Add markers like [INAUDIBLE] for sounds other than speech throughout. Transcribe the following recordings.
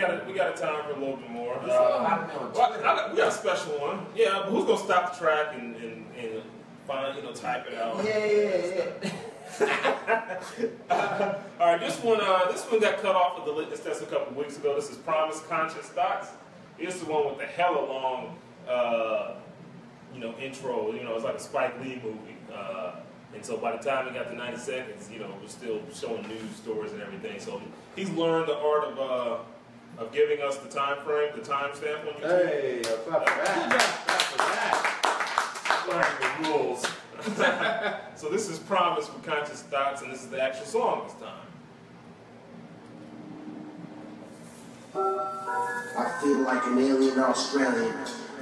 got a, we got a time for a little bit more. Uh, Follow me well, I Twitter. we got a special one. Yeah, but who's gonna stop the track and, and, and find you know type it out? Yeah, yeah, yeah. [LAUGHS] All right, this one, uh, this one got cut off of the litmus test a couple weeks ago. This is Promise Conscious Thoughts. It's the one with the hella long, uh, you know, intro. You know, it's like a Spike Lee movie. Uh, and so by the time it got to 90 seconds, you know, we're still showing news stories and everything. So he's learned the art of uh, of giving us the time frame, the time stamp on YouTube. Hey, uh, clap for that. Clap for that. Learning the rules. [LAUGHS] So this is Promise for Conscious Thoughts, and this is the actual song this time. I feel like an alien Australian.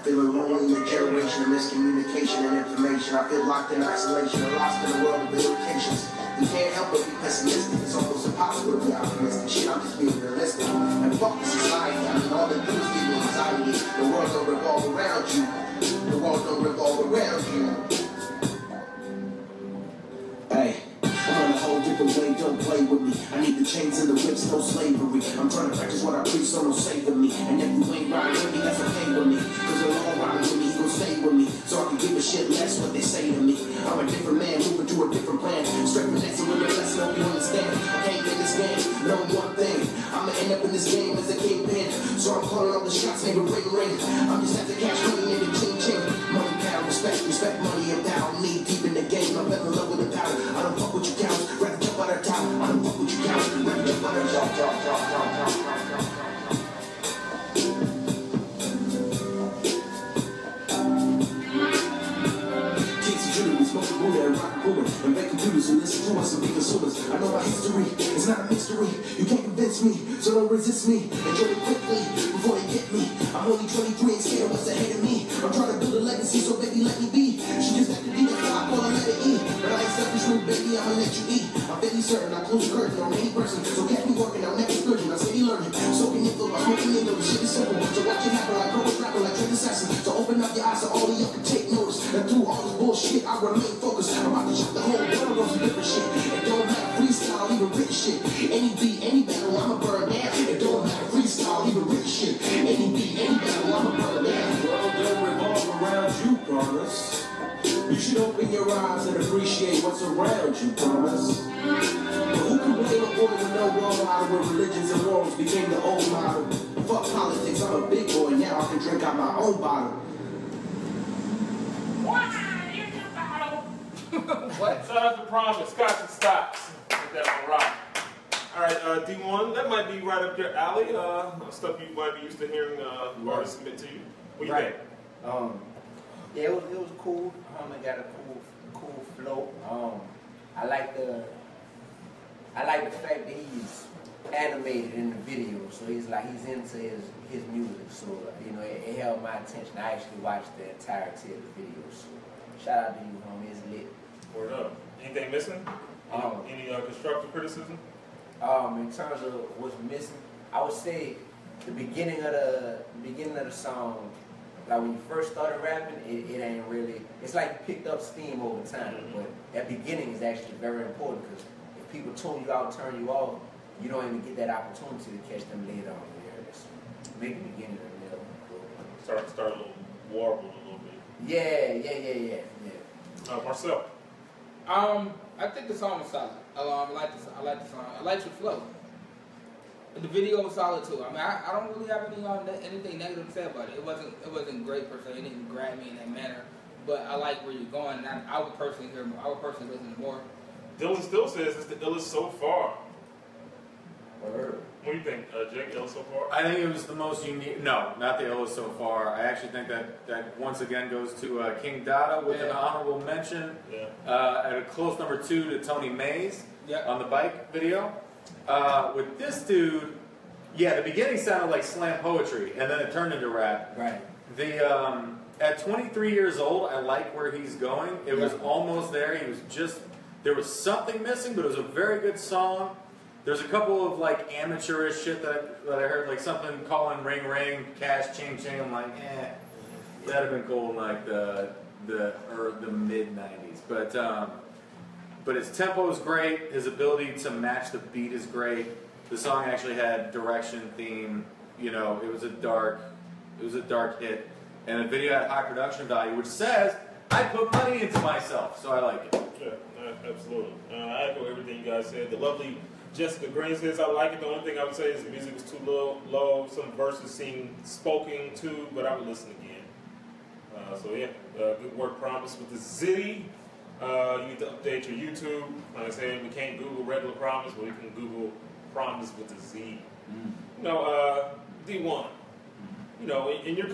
Feeling lonely in a generation of miscommunication and information. I feel locked in isolation lost in a world of irritations. You can't help but be pessimistic. It's almost impossible to be optimistic. Shit, I'm just being realistic. And fuck the society. I mean, all the dudes give me anxiety. The world don't revolve around you. Chains and the whips, no slavery. I'm trying to practice what I preach, so no saving me. And if you ain't riding with me, that's okay with me. Cause the long riding with me, he gon' stay with me. So I can give a shit less what they say to me. I'm a different man, moving to a different plan. Straight finessing with a lesson, hope you understand. I can't in this game, know one thing. I'ma end up in this game as a kingpin. So I'm calling all the shots, nigga, ring, ring. I'm just after cash and and listen to us and be consumers. I know my history, it's not a mystery. You can't convince me, so don't resist me. Enjoy it quickly before they get me. I'm only 23 and scared of what's ahead of me. I'm trying to build a legacy, so baby, let me be. She just had to be the fly, call her letter E. But I ain't selfish, rude, baby, I'ma let you eat. I'm fairly certain I close the curtain on any person. So catch me open your eyes and appreciate what's around you, promise. But who can blame a boy with no role model when religions and morals became the old model? Fuck politics, I'm a big boy now, I can drink out my own bottle. [LAUGHS] What? Shout out to Promise, Conscious Thoughts. Get that one rock. All right, uh, D1, that might be right up your alley. Uh, stuff you might be used to hearing uh, artists submit to you. What do you Right. think? Um, yeah, it was, it was cool. Homie got a cool, cool flow. Um, I like the, I like the fact that he's animated in the video. So he's like he's into his his music. So you know, it, it held my attention. I actually watched the entirety of the video. So shout out to you, homie. It's lit. Word up. Anything missing? Any, Um, any uh, constructive criticism? Um, in terms of what's missing, I would say the beginning of the beginning of the song, like when you first started rapping, it, it ain't really. It's like you picked up steam over time, Mhm. but that beginning is actually very important because if people tune you out, turn you off, you don't even get that opportunity to catch them later on. Yeah, so make the beginning a little. Start, start a little warbled a little bit. Yeah, yeah, yeah, yeah, yeah. Uh, Marcel. Um, I think the song was solid. Um, I like the I like the song. I like your flow. The video was solid too. I mean, I, I don't really have any uh, ne- anything negative to say about it. It wasn't it wasn't great per se. It didn't grab me in that manner. But I like where you're going, and I, I would personally hear more. I would personally listen to more. Dylan still says it's the illest so far. Word. What do you think, uh, Jake? Illest so far? I think it was the most unique. No, not the illest so far. I actually think that that once again goes to uh, King Dada with an honorable mention Yeah. uh, at a close number two to Tony Mays Yeah. on the bike video. Uh, with this dude, yeah, the beginning sounded like slam poetry, and then it turned into rap. Right. The um, at 23 years old, I like where he's going. It was almost there. He was just there was something missing, but it was a very good song. There's a couple of like amateurish shit that I, that I heard, like something calling ring ring, cash ching ching. I'm like, eh, that'd have been cool in like the the or the mid 90s. But um, but his tempo is great. His ability to match the beat is great. The song actually had direction, theme. You know, it was a dark, it was a dark hit, and the video had high production value, which says I put money into myself, so I like it. Yeah, absolutely. Uh, I echo everything you guys said. The lovely Jessica Green says I like it. The only thing I would say is the music was too low. low. Some verses seem spoken too, but I would listen again. Uh, so yeah, uh, good work, Promise with the Zitty. Uh, you need to update your YouTube. Like I said, we can't Google regular Promise, but we can Google Promise with the Z. You know, uh, D1. You know, in, in your